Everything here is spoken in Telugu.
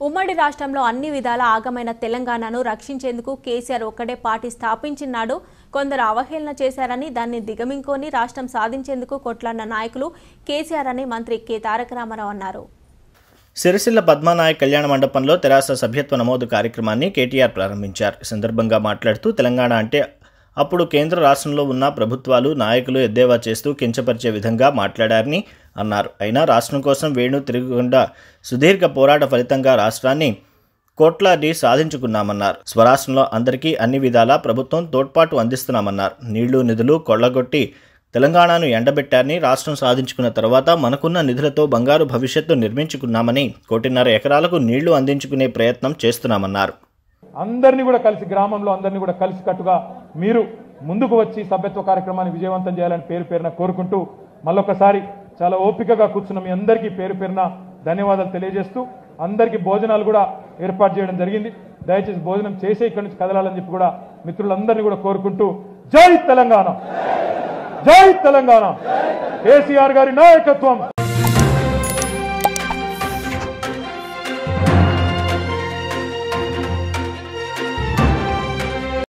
ఉమ్మడి రాష్ట్రంలో అన్ని విధాల ఆగమైన తెలంగాణను రక్షించేందుకు కేసీఆర్ ఒక్కడే పార్టీ స్థాపించినాడు కొందరు అవహేళన చేశారని దాన్ని దిగమింకొని రాష్ట్రం సాధించేందుకు కొట్లాడిన నాయకులు కేసీఆర్ అని మంత్రి కె. తారక రామారావు అన్నారు. సిరిసిల్ల పద్మానాయక్ కళ్యాణ మండపంలో తెరాస సభ్యత్వ నమోదు కార్యక్రమాన్ని కేటీఆర్ ప్రారంభించారు. ఈ సందర్భంగా మాట్లాడుతూ తెలంగాణ అంటే అప్పుడు కేంద్ర రాష్ట్రంలో ఉన్న ప్రభుత్వాలు నాయకులు ఎద్దేవా చేస్తూ కించపరిచే విధంగా మాట్లాడారని అన్నారు. అయినా రాష్ట్రం కోసం వేణు తిరగకుండా సుదీర్ఘ పోరాట ఫలితంగా రాష్ట్రాన్ని కోట్లాది సాధించుకున్నామన్నారు. స్వరాష్ట్రంలో అందరికీ అన్ని విధాలా ప్రభుత్వం తోడ్పాటు అందిస్తున్నామన్నారు. నీళ్ళు నిధులు కొళ్ళగొట్టి తెలంగాణను ఎండబెట్టారని రాష్ట్రం సాధించుకున్న తర్వాత మనకున్న నిధులతో బంగారు భవిష్యత్తు నిర్మించుకున్నామని కోటిన్నర ఎకరాలకు నీళ్ళు అందించుకునే ప్రయత్నం చేస్తున్నామన్నారు. అందరినీ కూడా కలిసి గ్రామంలో అందరినీ కూడా కలిసి కట్టుగా మీరు ముందుకు వచ్చి సభ్యత్వ కార్యక్రమాన్ని విజయవంతం చేయాలని పేరు పేరున కోరుకుంటూ మళ్ళొకసారి చాలా ఓపికగా కూర్చున్న మీ అందరికీ పేరు పేరున ధన్యవాదాలు తెలియజేస్తూ అందరికీ భోజనాలు కూడా ఏర్పాటు చేయడం జరిగింది. దయచేసి భోజనం చేసే ఇక్కడి నుంచి కదలాలని చెప్పి కూడా మిత్రులందరినీ కూడా కోరుకుంటూ జై తెలంగాణ! జై తెలంగాణ! కేసీఆర్ గారి నాయకత్వం!